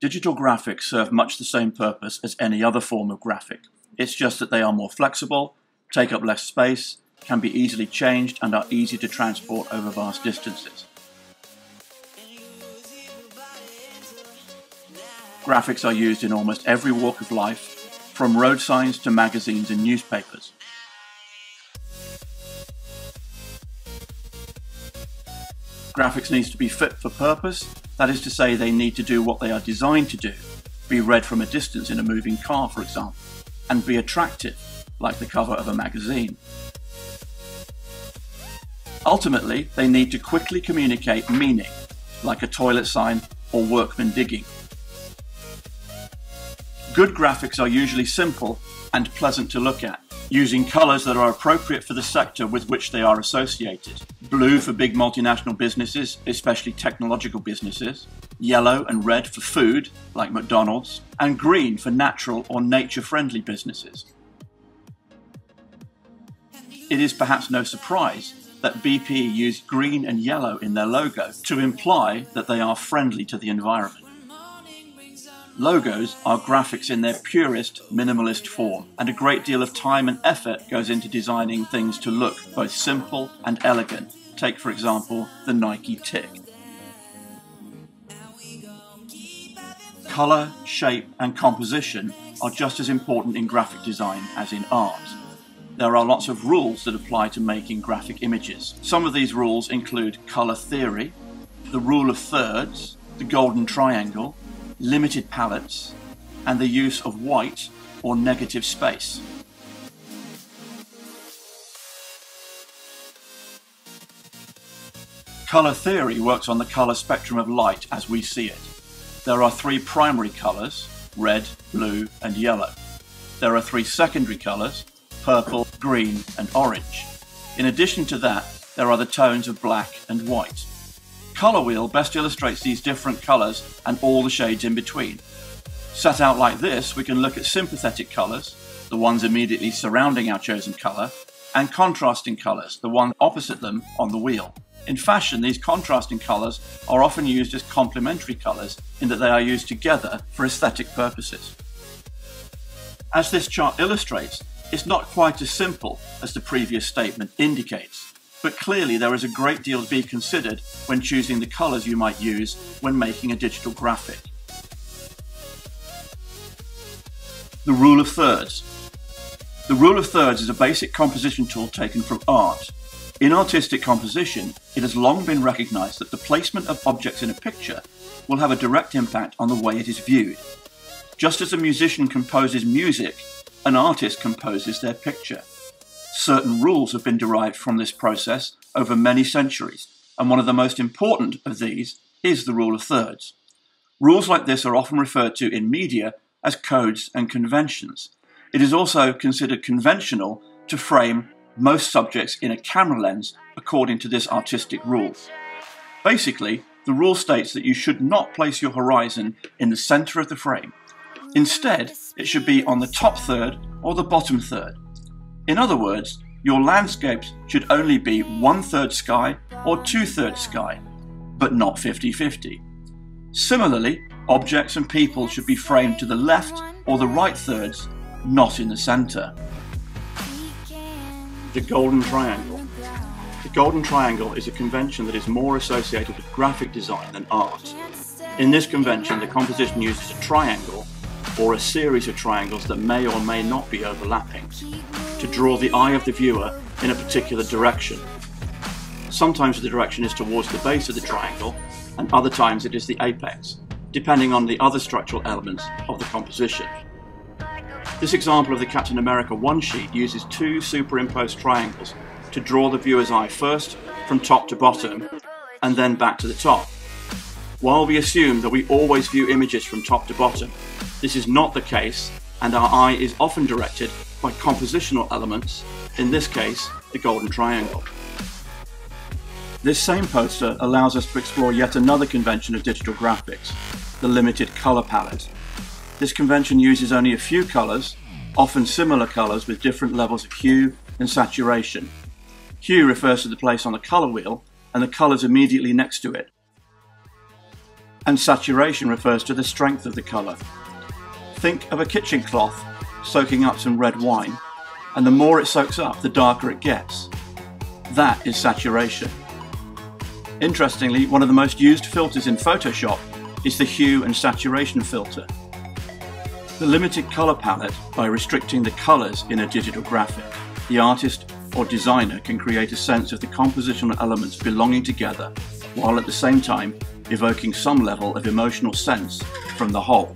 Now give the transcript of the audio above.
Digital graphics serve much the same purpose as any other form of graphic. It's just that they are more flexible, take up less space, can be easily changed and are easy to transport over vast distances. Graphics are used in almost every walk of life, from road signs to magazines and newspapers. Graphics needs to be fit for purpose, that is to say they need to do what they are designed to do, be read from a distance in a moving car for example, and be attractive, like the cover of a magazine. Ultimately, they need to quickly communicate meaning, like a toilet sign or workman digging. Good graphics are usually simple and pleasant to look at, using colours that are appropriate for the sector with which they are associated. Blue for big multinational businesses, especially technological businesses, yellow and red for food, like McDonald's, and green for natural or nature-friendly businesses. It is perhaps no surprise that BP used green and yellow in their logo to imply that they are friendly to the environment. Logos are graphics in their purest, minimalist form, and a great deal of time and effort goes into designing things to look both simple and elegant. Take, for example, the Nike tick. Colour, shape, and composition are just as important in graphic design as in art there are lots of rules that apply to making graphic images. Some of these rules include colour theory, the rule of thirds, the golden triangle, limited palettes, and the use of white or negative space. Colour theory works on the colour spectrum of light as we see it. There are three primary colours, red, blue and yellow. There are three secondary colours, purple, green and orange. In addition to that, there are the tones of black and white. Colour wheel best illustrates these different colours and all the shades in between. Set out like this, we can look at sympathetic colours, the ones immediately surrounding our chosen colour, and contrasting colours, the ones opposite them on the wheel. In fashion, these contrasting colours are often used as complementary colours in that they are used together for aesthetic purposes. As this chart illustrates, it's not quite as simple as the previous statement indicates, but clearly there is a great deal to be considered when choosing the colours you might use when making a digital graphic. The rule of thirds. The rule of thirds is a basic composition tool taken from art. In artistic composition, it has long been recognised that the placement of objects in a picture will have a direct impact on the way it is viewed. Just as a musician composes music an artist composes their picture. Certain rules have been derived from this process over many centuries, and one of the most important of these is the rule of thirds. Rules like this are often referred to in media as codes and conventions. It is also considered conventional to frame most subjects in a camera lens according to this artistic rule. Basically, the rule states that you should not place your horizon in the center of the frame. Instead, it should be on the top third or the bottom third. In other words, your landscapes should only be one third sky or two thirds sky, but not 50 50. Similarly, objects and people should be framed to the left or the right thirds, not in the centre. The Golden Triangle. The Golden Triangle is a convention that is more associated with graphic design than art. In this convention, the composition uses a triangle or a series of triangles that may or may not be overlapping to draw the eye of the viewer in a particular direction. Sometimes the direction is towards the base of the triangle and other times it is the apex, depending on the other structural elements of the composition. This example of the Captain America 1 sheet uses two superimposed triangles to draw the viewer's eye first from top to bottom and then back to the top. While we assume that we always view images from top to bottom, this is not the case, and our eye is often directed by compositional elements, in this case, the golden triangle. This same poster allows us to explore yet another convention of digital graphics, the limited color palette. This convention uses only a few colors, often similar colors with different levels of hue and saturation. Hue refers to the place on the color wheel and the colors immediately next to it. And saturation refers to the strength of the colour. Think of a kitchen cloth soaking up some red wine, and the more it soaks up, the darker it gets. That is saturation. Interestingly, one of the most used filters in Photoshop is the hue and saturation filter. The limited colour palette by restricting the colours in a digital graphic. The artist or designer can create a sense of the compositional elements belonging together while at the same time evoking some level of emotional sense from the whole.